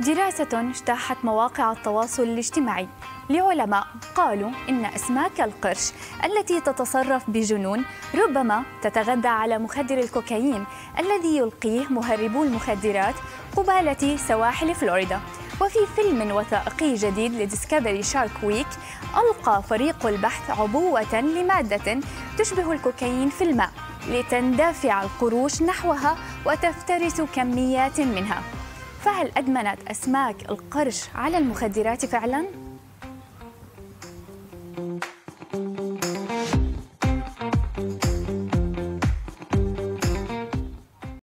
دراسة اجتاحت مواقع التواصل الاجتماعي. لعلماء قالوا إن أسماك القرش التي تتصرف بجنون ربما تتغذى على مخدر الكوكايين الذي يلقيه مهربو المخدرات قبالة سواحل فلوريدا. وفي فيلم وثائقي جديد لديسكفري شارك ويك ألقى فريق البحث عبوة لمادة تشبه الكوكايين في الماء لتندفع القروش نحوها وتفترس كميات منها. فهل أدمنت أسماك القرش على المخدرات فعلاً؟